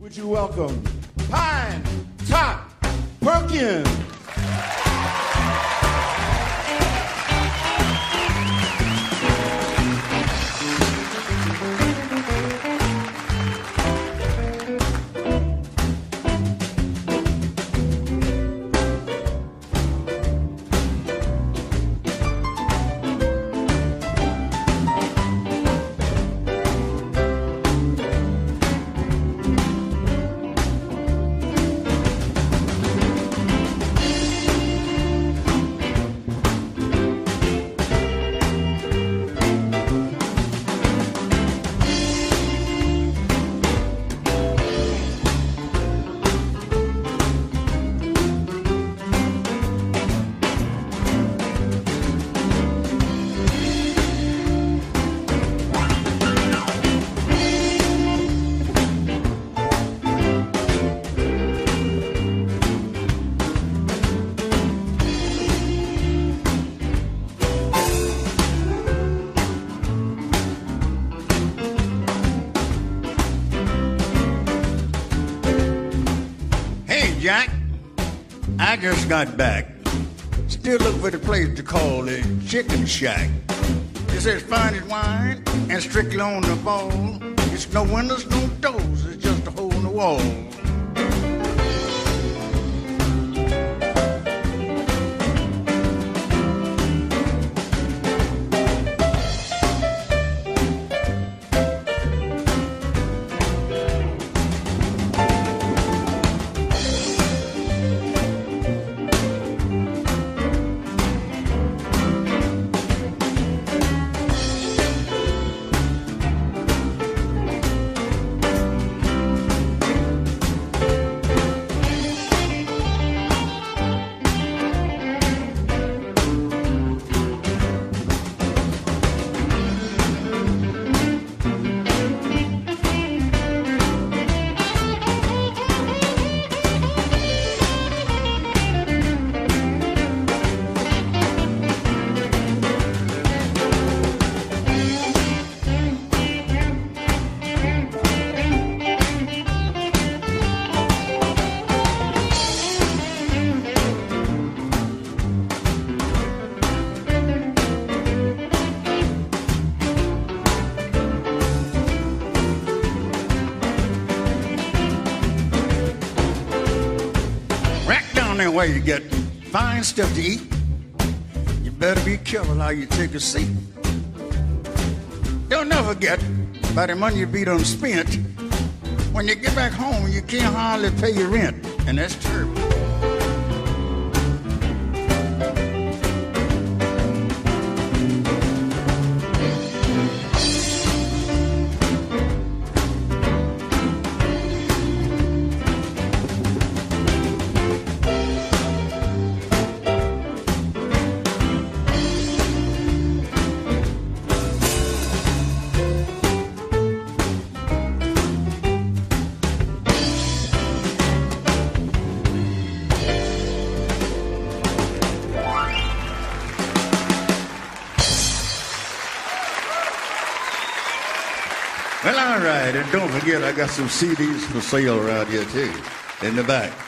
Would you welcome Pine Top Perkins? Jack. I just got back. Still looking for the place to call the Chicken Shack. It says fine as wine and strictly on the ball. It's no windows, no doors. It's just a hole in the wall. Where you get fine stuff to eat. You better be careful how you take a seat. Don't never forget by the money you be done spent. When you get back home, you can't hardly pay your rent, and that's terrible. Don't forget, I got some CDs for sale around here too, in the back.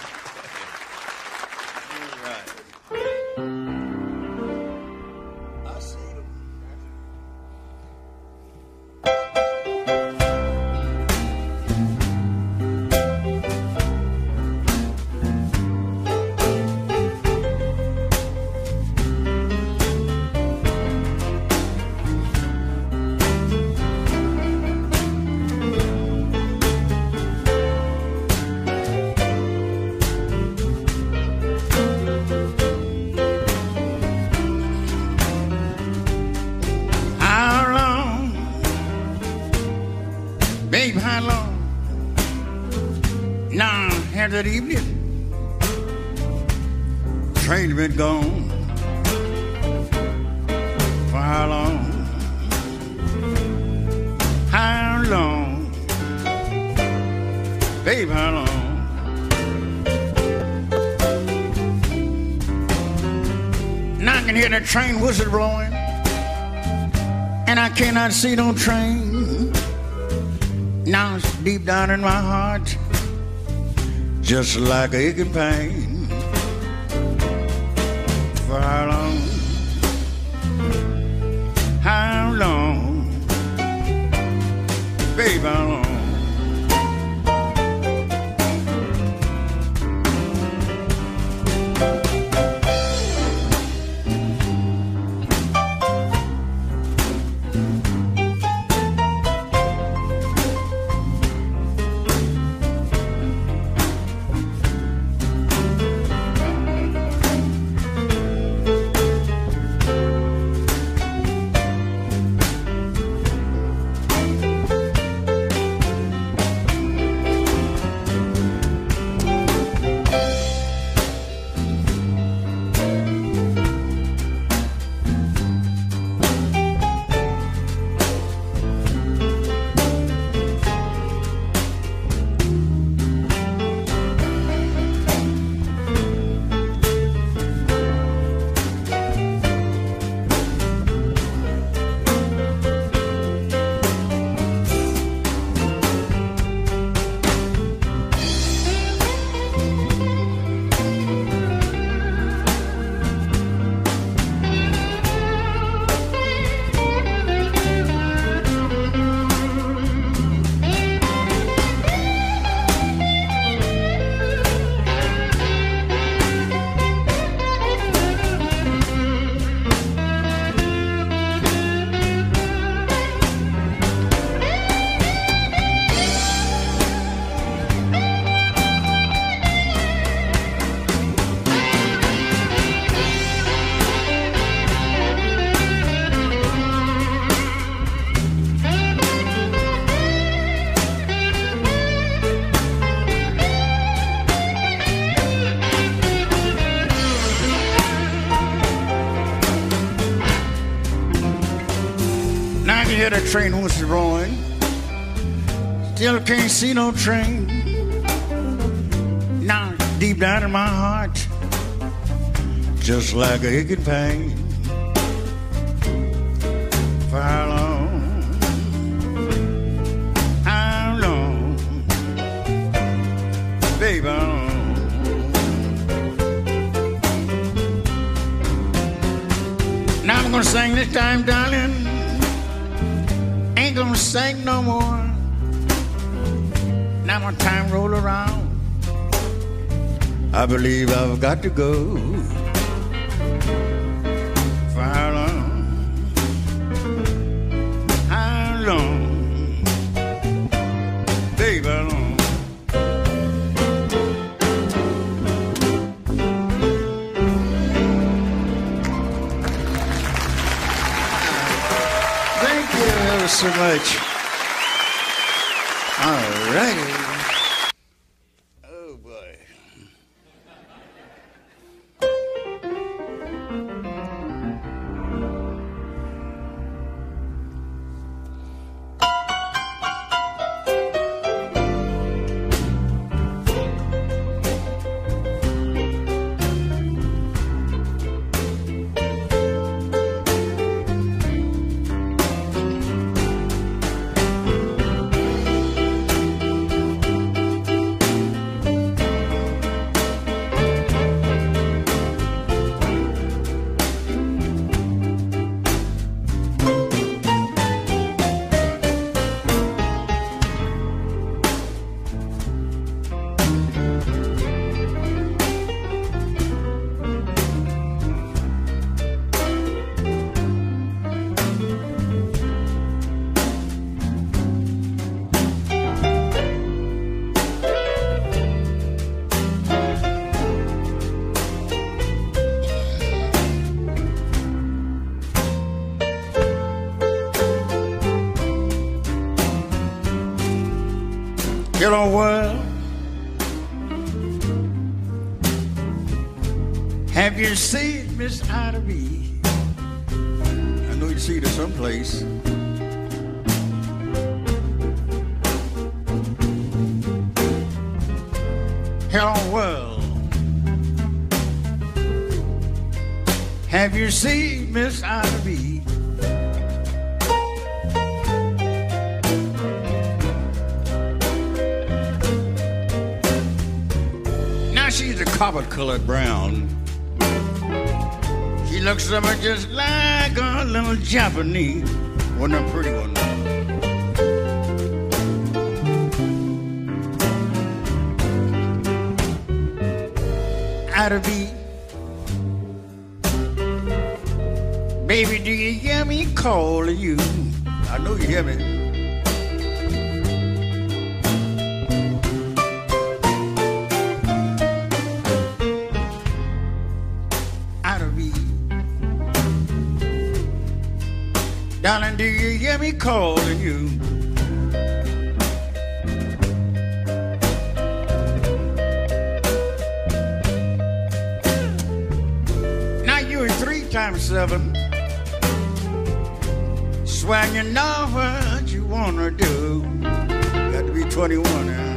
That evening, train been gone? For how long? How long, babe, how long? Now I can hear the train whistle blowing and I cannot see no train. Now it's deep down in my heart. Just like aching pain. For how long? How long? Baby, how long? Train whistle roaring. Still can't see no train. Now deep down in my heart, just like a aching pain. For how long? How long? Baby? Now I'm gonna sing this time, darling. Gonna sing no more. Now my time roll around. I believe I've got to go. How long? How long? So much. All righty. Hello world. Have you seen Miss Ida B? I know you see her someplace. Hello world. Have you seen Miss Ida B? She's a copper colored brown. She looks something just like a little Japanese. One of them pretty ones. Of be. Baby, do you hear me calling you? I know you hear me. Darling, do you hear me calling you? Now you're three times seven. Swag you what you wanna do. Got to be 21 now.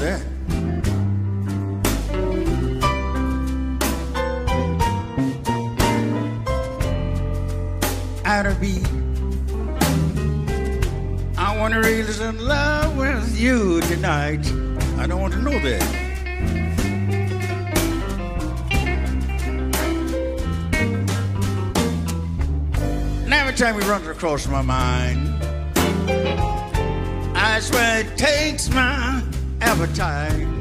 That. Be. I want to raise in love with you tonight. I don't want to know that. And every time it runs across my mind, I swear it takes my appetite.